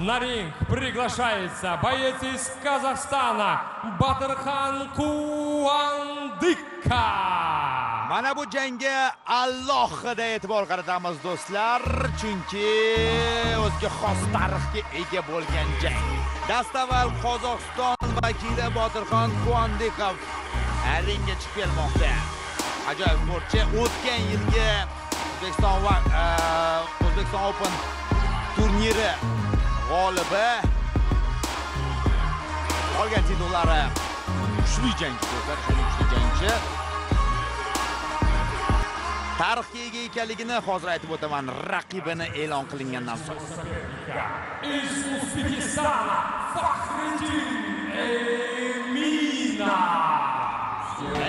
На ринг приглашается боец из Казахстана Батырхан Куандыка. Mana bu jangga alohida e'tibor qaratamiz do'stlar, chunki o'ziga xos tarixga ega bo'lgan jang. Dastavval Qozog'iston vakili Botirxon Kuandikov ringga chiqib kelmoqda. Ajoyib sportchi o'tgan yilgi O'zbekiston va e, O'zbekiston Open turniri g'olibi. Qolgan titullari kuchli jangchi do'stlar, kuchli jangchi. tarixga ega ekanligini hozir aytib o'taman raqibini e'lon qilingandan so'ng Из Узбекистана Фахридин Эмина.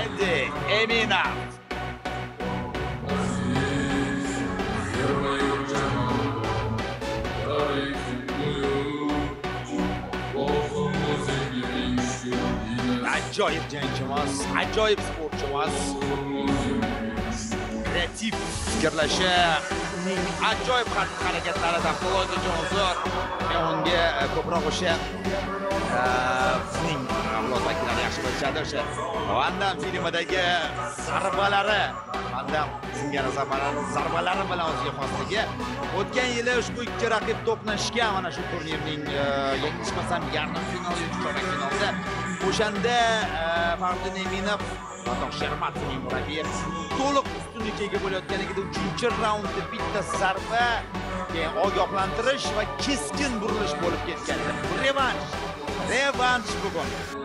endi emina ajoyib jangchimiz ajoyib sportchimiz kreativ fikrlashi uning ajoyib xatti harakatlarida xulosa jonzor men unga ko'proq o'sha eh, uning avlod vakillari yaxshi bilishadi o'sha vandam filmidagi zarbalari vandam singari zarbalari zarbalari bilan o'ziga xosligi o'tgan yili ushbu ikki raqib to'qnashgan mana shu turnirning e, yanglishmasam yarim final yoki chorak finalda o'shanda fariddin Eminov Matoq Shermatovning murabbiyi to'liq ustunlikka ega bo'layotgan edi uchinchi raundda bitta zarba keyin ogohlantirish va keskin burilish bo'lib ketgandi. Revansh revansh bugun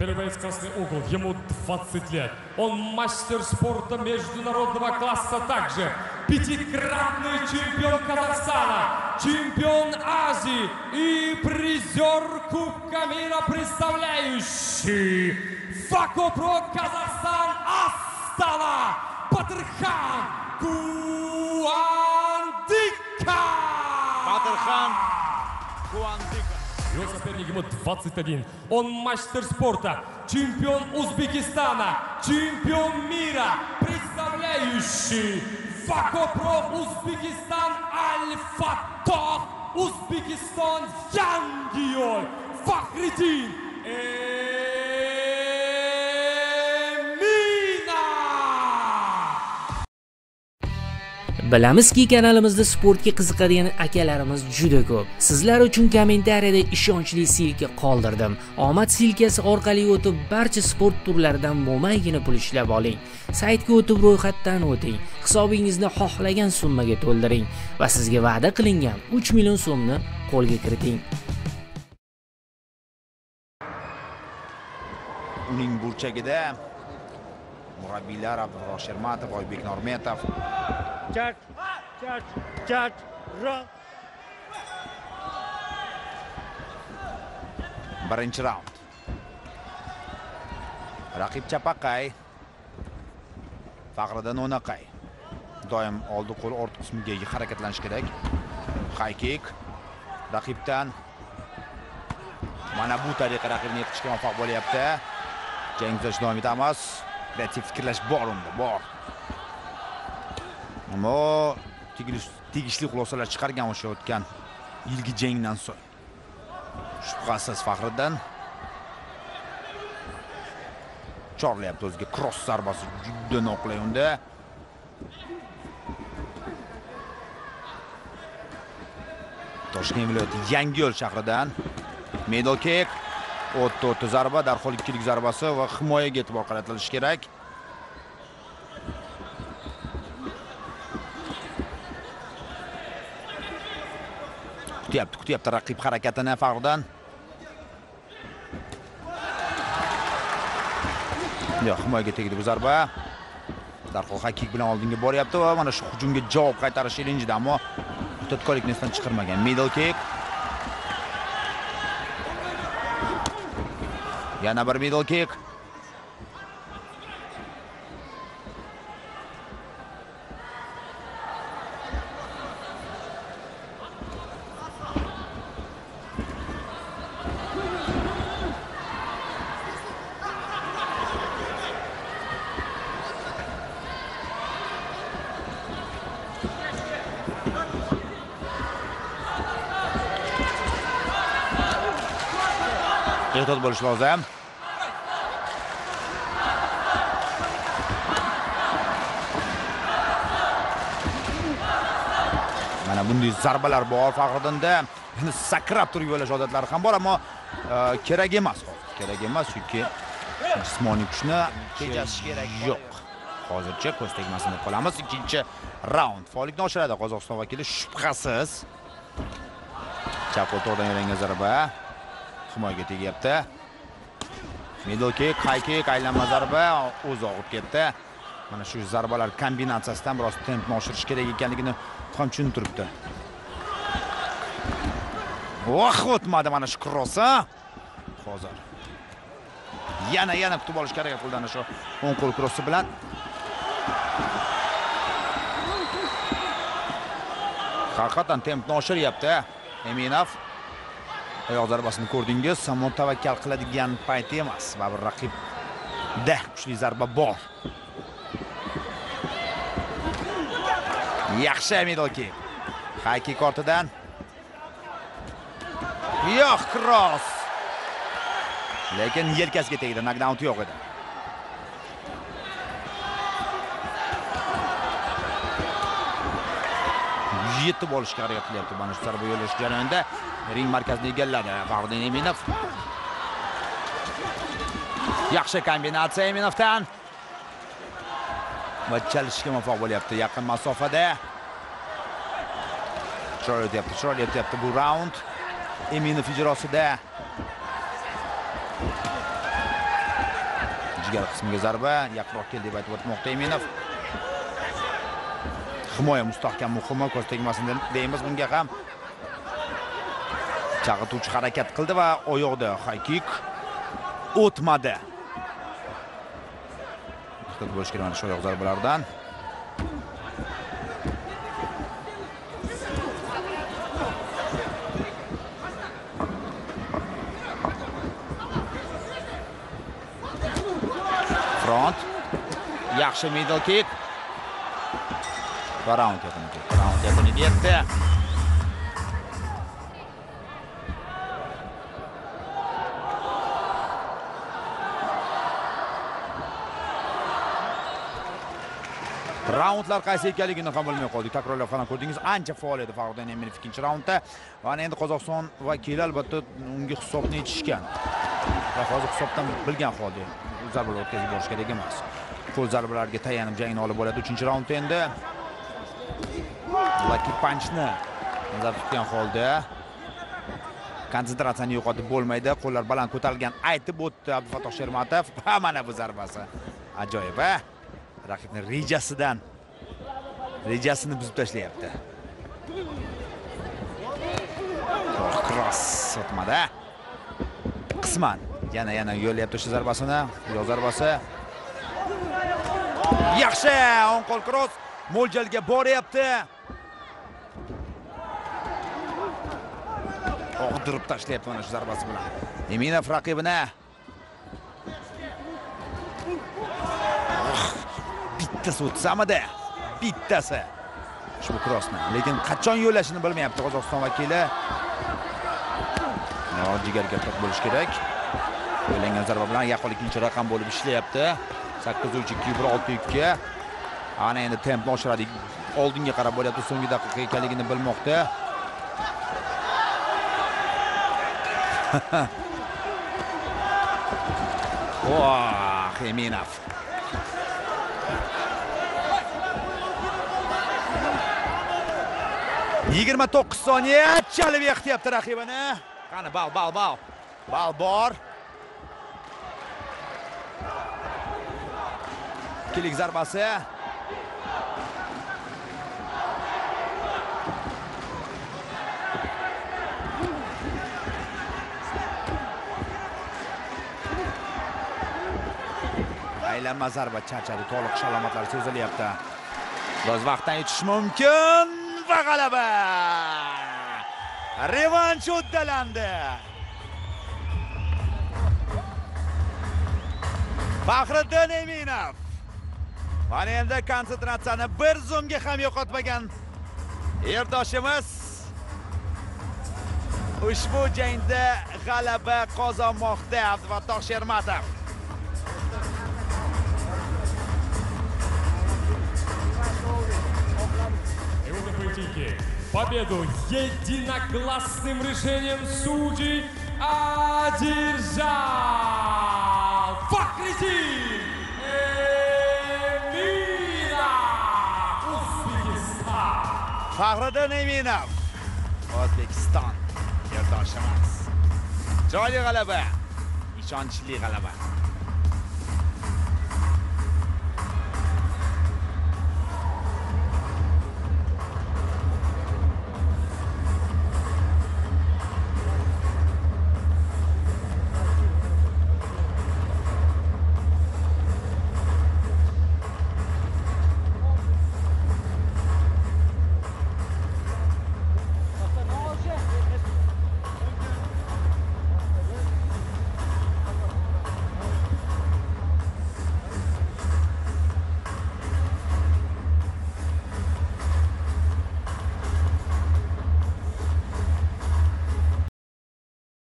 Первый красный угол, ему 20 лет. Он мастер спорта международного класса также. Пятикратный чемпион Казахстана, чемпион Азии и призер Кубка мира, представляющий Факопро Казахстан Астана Батырхан Куандыка. Batirxon Kuandika Его соперник ему 21. Он мастер спорта, чемпион Узбекистана, чемпион мира, представляющий Факопро Узбекистан Аль-Фатах Узбекистан Янгиой Фахридин Bilamizki kanalimizda sportga qiziqadigan akalarimiz juda ko'p. Sizlar uchun kommentariyada ishonchli silka qoldirdim. Omad silkasi orqali o'tib barcha sport turlaridan mo'maygina pul ishlab oling. Saytga o'tib ro'yxatdan o'ting. Hisobingizni xohlagan summaga to'ldiring va sizga va'da qilingan 3 million so'mni qo'lga kiriting. uning burchagida murabbiylar Abdurroz Shermatov, Oybek Normetov Chart, chart, chart, раунд. birinchi raund raqib chapaqay faxriddin o'naqay doim oldi qo'l orqa qismiga harakatlanish kerak high kick raqibdan mana bu tariqa raqibni yiqitishga muvaffaq bo'lyapti jang tuzashda davom etamiz kreativ fikrlash bor unda bor ammo tegishli xulosalar chiqargan o'sha o'tgan yilgi jangdan so'ng. Shubhasiz faxriddin chorlayapti o'ziga kross zarbasi juda noqulay unda. Toshkent viloyati yangiyo'l shahridan medal kek o'tdi o'tdi zarba darhol ikkilik zarbasi va himoyaga e'tibor qaratilishi kerak. Kutyapti kutyapti raqib harakatini faxriddin yo'q himoyaga tegdi bu zarba. Darhol hakik bilan oldinga boryapti va mana shu hujumga javob qaytarish ilinjida ammo ehtiyotkorlikni esdan chiqarmagan. Middle kick. Yana bir middle kick. Ehtiyot bo'lish lozim. Mana bunday zarbalar bor faxriddinda. Endi sakrab turib yo'llash odatlari ham bor ammo e, kerak emas. Hozir kerak emas chunki jismoniy kuchni tejashish kerak. Yo'q. Hozircha ko'z tegmasin deb qolamiz. Ikkinchi raund faollikni oshiradi. Qozog'iston vakili shubhasiz. Chap qo'l to'g'ridan yo'langan zarba. Himoyaga tegyapti. Middle kick high kick aylanma zarba o'zi og'ib ketdi. Mana shu zarbalar kombinatsiyasidan biroz tempni oshirish kerak ekanligini ham tushunib turibdi. Voh o'tmadi mana shu krossi hozir. Yana yana kutib olishga harakat qildi ana shu o'ng qo'l krossi bilan. Haqiqatdan tempni oshiryapti eminov. Oyoq zarbasini ko'rdingiz samon tavakkal qiladigan payti emas. Baribir raqibda kuchli zarba bor. Yaxshi middle hayki high ortidan yo'q kross lekin yelkasiga tegdi nokdaun yo'q edi. Yetib olishga harakat qilyapti mana shu zarba yo'llash jarayonida ring markazini egalladi. Faxriddin eminov yaxshi kombinatsiya eminovdan va chalishga muvaffaq bo'lyapti yaqin masofada. Chiroyli o'tyapti chiroyli o'tyapti bu raund eminov ijrosida. Jigar qismiga zarba. Yaqinroq kel deb aytib o'tmoqda eminov himoya mustahkam muhimi ko'z tegmasin deymiz bunga ham. Chag'ituvchi harakat qildi va oyoqda haykik o'tmadi ehtiyot bo'lish kerak mana shu oyoq zarbalaridan front. Yaxshi middle kick. Va raund yakuniga yetdi raund yakuniga yetdi raundlar qaysi ekanligini ham bilmay qoldik. Takrorlab ham ko'rdingiz. Ancha faol edi faxriddin eminov ikkinchi raundda. Va endi qozog'iston vakili albatta unga hisobni yechishgan va hozir hisobdan bilgan holda zarbalar o'tkazib borish kerak emas. Qo'l zarbalariga tayanib jangni olib boradi uchinchi raund endi. Laki punchni nazarda tutgan holda konsentratsiyani yo'qotib bo'lmaydi. Qo'llar baland ko'tarilgan aytib o'tdi abdufattoh shermatov. Va mana bu zarbasi. Ajoyib a raqibni rejasidan rejasini buzib tashlayapti. Kross o'tmadi qisman. Yana yana yo'llayapti o'sha zarbasini. Yo'q zarbasi. Yaxshi! O'ng qo'l kross mo'ljalga boryapti. Og'dirib tashlayapti mana shu zarbasi bilan. Eminov raqibini bittasi o'tsamidi? Bittasi. Ushbu krossni lekin qachon yo'llashini bilmayapti qozog'iston vakili. Jigarga to'q bo'lishi kerak. Yo'llangan zarba bilan yaqqol ikkinchi raqam bo'lib ishlayapti. Sakkiz uch ikki bir olti ikki ana endi tempni oshiradi oldinga qarab bo'lyapti so'nggi daqiqa ekanligini bilmoqda. Voh yigirma to'qqiz soniya. Chalib yiqityapti raqibini qani bal bal bal. Bal bor. Ikkilik zarbasi. Aylanma zarba charchadi. To'liq alomatlari sezilyapti. Biroz vaqtdan yutish mumkin. Va g'alaba revansh uddalandi faxriddin eminov mana endi konsentratsiyani bir zumga ham yo'qotmagan yerdoshimiz ushbu jangda g'alaba qozonmoqda abdufattoh shermatov. Поединке победу единогласным решением судей одержал Фахридин Эмина. Узбекистан. faxriddin eminov o'zbekiston yurtdoshimiz joyli g'alaba ishonchli g'alaba